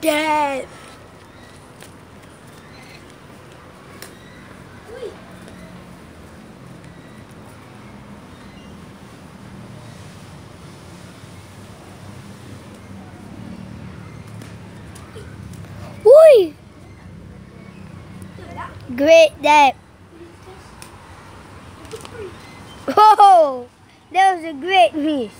Dad. Ui! Great dad. Oh, that was a great miss.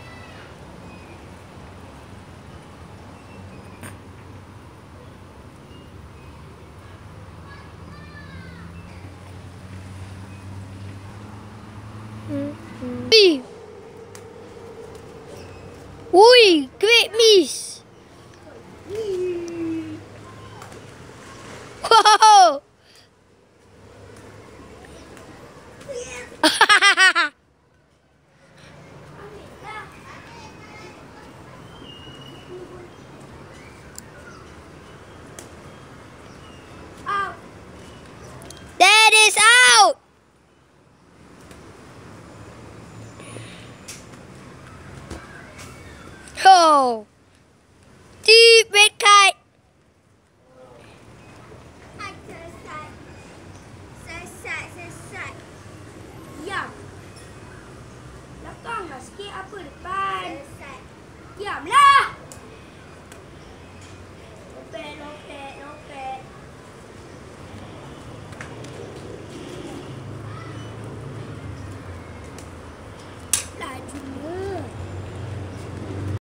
Ui! Ui, great miss. Whoa! Oh. Deep red kite. Belakang lah sikit apa depan. Diamlah.